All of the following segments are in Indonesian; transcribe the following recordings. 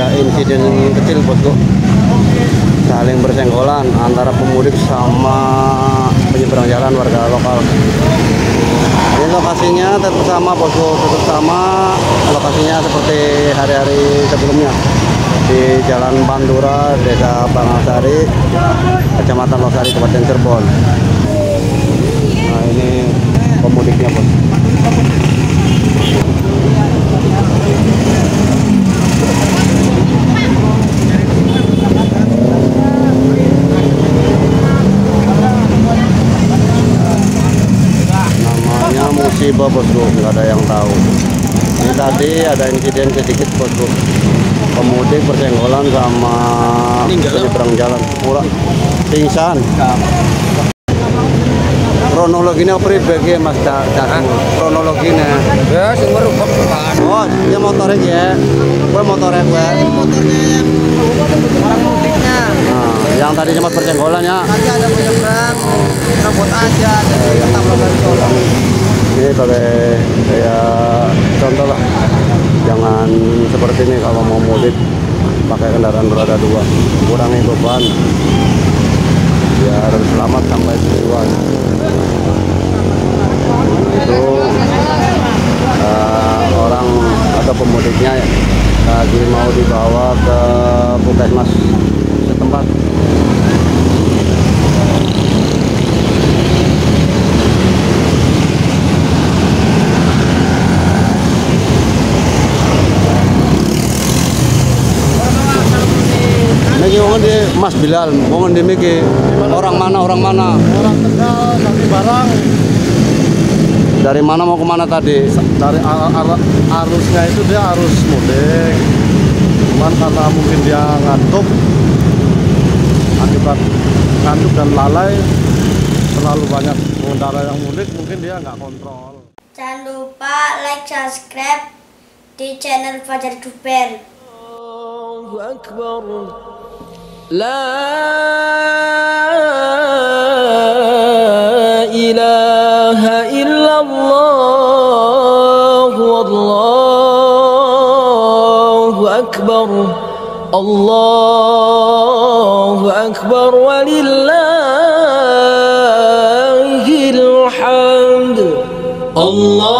ada insiden kecil bosku saling bersenggolan antara pemudik sama penyeberang jalan warga lokal. Ini lokasinya tetap sama bosku tetap sama. Lokasinya seperti hari-hari sebelumnya. Di Jalan Pandura, Desa Bangasari, Kecamatan Losari, Kabupaten Cirebon. Nah ini pemudiknya bos. Musibah bosku. Nggak ada yang tahu. Ini tadi ada insiden sedikit bosku. Pemudik bersenggolan sama penyeberang jalan. Pula pingsan. Kronologinya pribadi mas Cak kronologinya. Ya, sing merubah oh ini motornya ya? Gue motornya gue Orang mudiknya. nah, yang tadi sempat bersenggolan ya? Tadi ada penyeberang, robot aja, jadi tetap dari tolong. ini sebagai kayak contoh lah jangan seperti ini kalau mau mudik pakai kendaraan roda dua. Kurangi beban. Biar selamat sampai tujuan. Itu eh, orang atau pemudiknya lagi mau dibawa ke puskesmas setempat Niki wong di Mas Bilal, wong di miki orang mana orang mana? orang Tegal nanti barang Dari mana mau kemana tadi? dari ar- ar- arusnya itu dia arus mudik cuman karena mungkin dia ngantuk akibat ngantuk dan lalai terlalu banyak pengendara yang mudik mungkin dia nggak kontrol Jangan lupa like, subscribe di channel Fajar Duper. الله أكبر لا إله إلا الله والله أكبر الله أكبر ولله الحمد الله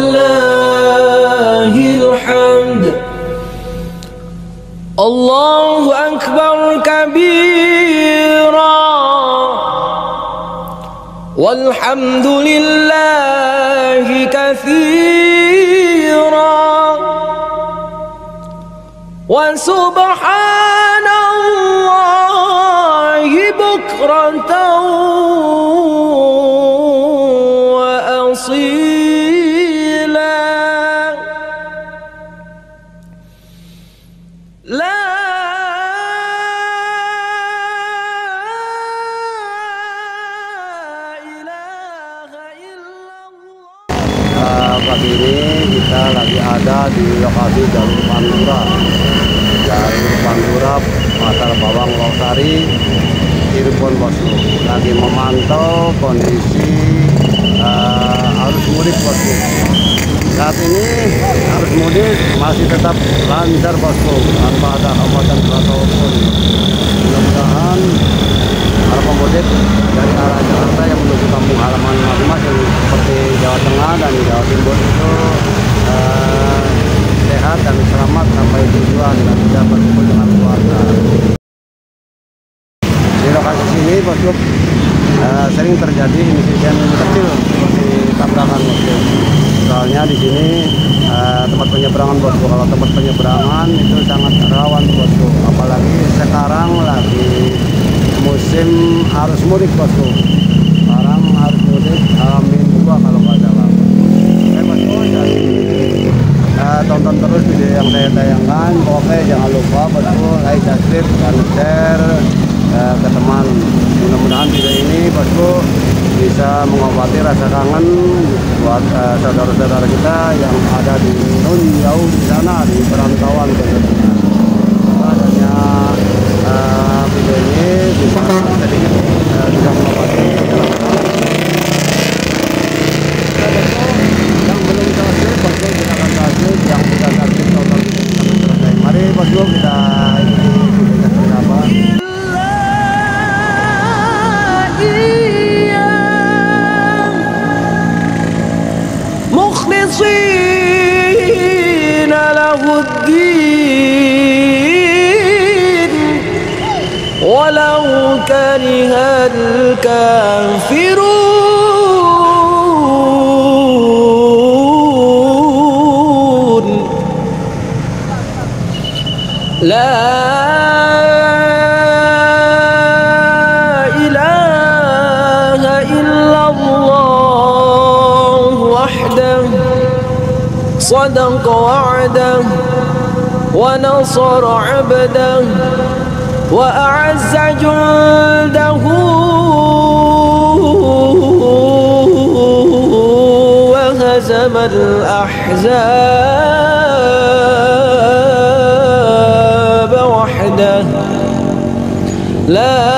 والحمد لله كثيرا. وسبحان الله بكرة pagi ini kita lagi ada di lokasi jalur Pantura. Jalur Pantura Pasar Bawang Losari Cirebon Bosku. Lagi memantau kondisi eh, arus mudik Bosku. Saat ini arus mudik masih tetap lancar Bosku tanpa ada hambatan apa pun mudah-mudahan para pemudik dari arah Jakarta yang menuju kampung halaman masing-masing seperti Jawa Tengah dan Jawa Timur itu eh, sehat dan selamat sampai tujuan dan tidak berkumpul dengan keluarga. Di lokasi sini bosku eh, sering terjadi insiden kecil seperti tabrakan bosku. Soalnya di sini eh, tempat penyeberangan bosku. Kalau tempat penyeberangan itu sangat rawan bosku. Apalagi sekarang lagi musim harus mudik bosku. Sekarang harus mudik amin dua kalau nggak salah. Oke bosku jadi uh, tonton terus video yang saya tayangkan. Oke jangan lupa bosku like subscribe dan share eh, ke teman. Mudah-mudahan video ini bosku bisa mengobati rasa kangen buat eh, saudara-saudara kita yang ada di Nun jauh di sana di perantauan tentunya. Adanya uh, video ini ولو كره الكافرون. لا إله إلا الله وحده. صدق وعده ونصر عبده. وأعز جنده وهزم الأحزاب وحده. لا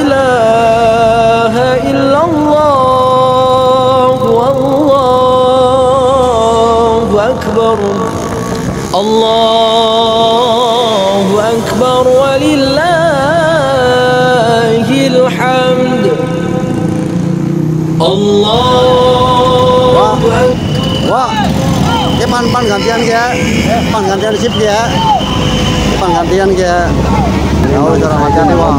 إله إلا الله والله أكبر. ولله الحمد الله أكبر Wah, ini pan pan gantian ya, pan gantian sip ya, pan gantian ya. Tahu cara macam ni wah,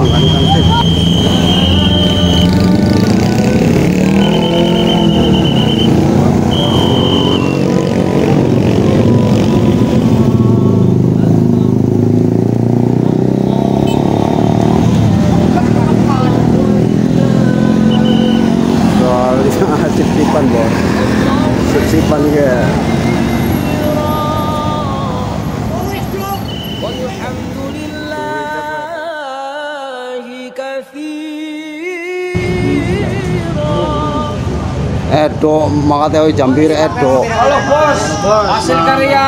Edo, makanya jambir Edo. Halo bos, hasil karya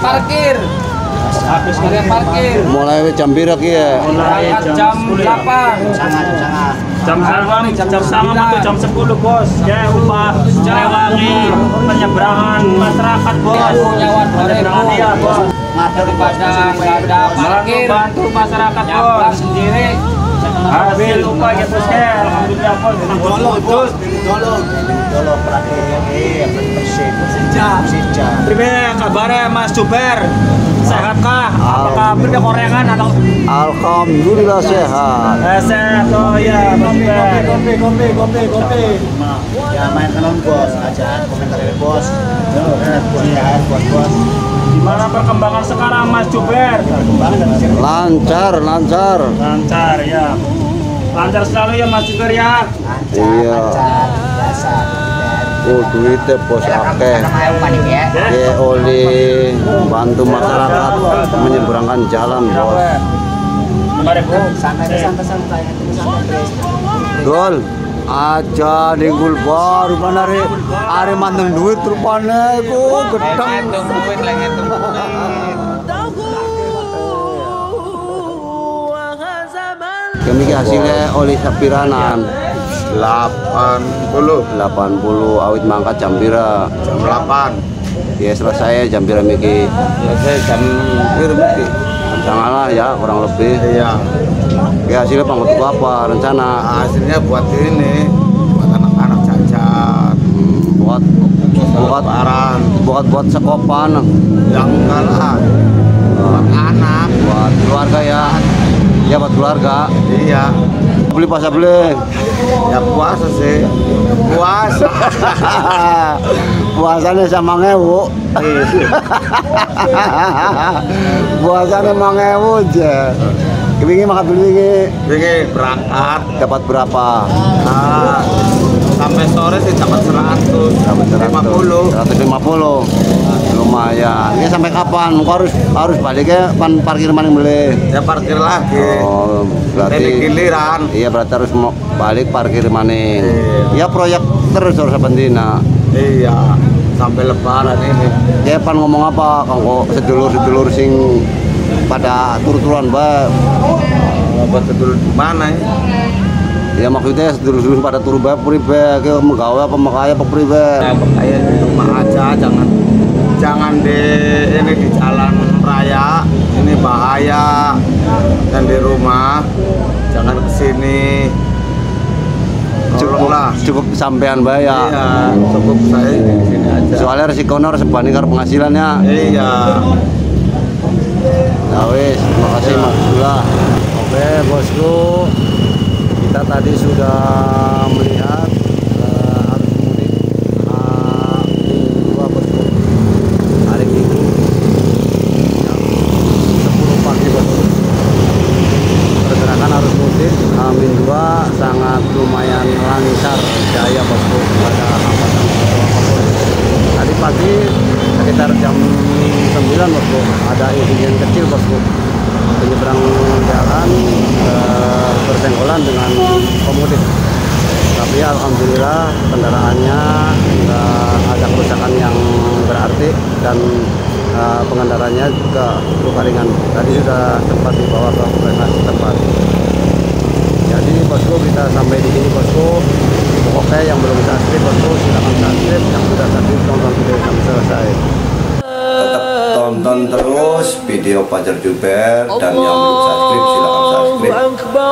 parkir. Habis karya parkir. Mulai jambir lagi ya. Berangkat jam 8. jam sama jam sama tuh jam 10 bos ya upah rewangi penyeberangan masyarakat bos penyeberangan iya bos Daripada nggak ada parkir. bantu masyarakat bos sendiri. Hasil upah ya bos ya alhamdulillah bos terus Pribe kabarnya Mas Juber sehat kah? Apakah beda korengan atau Alhamdulillah sehat. eh, sehat. Oh ya Mas Juber Kopi, kopi, kopi. ya main kanon bos. Aja komentar bos. Ya. Buat bos Gimana perkembangan sekarang Mas Juber? Lancar, lancar. Lancar ya. Lancar selalu ya Mas Juber ya. lancar Iya. lancar biasa Oh duitnya bos akeh. ya oleh bantu masyarakat menyeberangkan jalan bos. Mari aja nenggul baru mana re are mandem duit rupanya. Ku gedang. Duit lagi kami hasilnya oleh sapiranan. 80 80 awit mangkat Jambira, jam 8 ya selesai jam pira miki? Selesai jam pira miki? Sangalah ya kurang lebih. Iya ya hasilnya pangkutu apa rencana. Hasilnya buat ini buat anak-anak cacat. Hmm, buat buat lebaran buat buat sekopan. Yang kalah buat anak. Buat keluarga ya. Ya buat keluarga. Iya. Beli pasar beli. Ya puasa sih. Puasa. Puasanya sama ngewu. Puasanya sama ngewu aja kepingin makan beli ini berangkat dapat berapa nah, sampai sore sih dapat 100 dapat 50 150 lumayan. Ini sampai kapan? Kok harus harus baliknya pan parkir mana beli? Ya parkir lagi. Oh, Ini berarti giliran. iya berarti harus mau balik parkir maning. Ya proyek terus harus pentina. Iya, sampai lebaran ini. Ya pan ngomong apa? Kanggo sedulur-sedulur sing pada tur-turan bae. Apa sedulur mana ya? Ya maksudnya sedulur-sedulur pada tur bae pribe ke menggawe apa makaya apa pribe. Kayak di rumah aja, jangan jangan di ini di jalan raya ini bahaya dan di rumah jangan ke sini Cukup tolonglah cukup sampean bae ya. iya cukup saya di sini aja Soalnya resikonya harus sebanding karo penghasilannya. iya Nah wis, terima kasih Mas. Oke bosku, kita tadi sudah melihat eh, arus mudik eh, minggu dua bosku. Hari Minggu jam 10 pagi bosku. Pergerakan arus mudik Amin 2 sangat lumayan lancar jaya bosku Tidak ada hambatan atau apa pun Tadi pagi sekitar jam 9 bosku ada insiden kecil bosku penyeberang jalan eh, bersenggolan dengan pemudik tapi alhamdulillah kendaraannya nggak ada kerusakan yang berarti dan eh, pengendaranya juga luka ringan. Tadi sudah sempat dibawa ke puskesmas tempat. Jadi bosku kita sampai di sini bosku. Pokoknya yang belum subscribe bosku silahkan subscribe. Yang sudah subscribe tonton video sampai selesai. Tetap tonton terus video Fajar Juber dan yang belum subscribe subscribe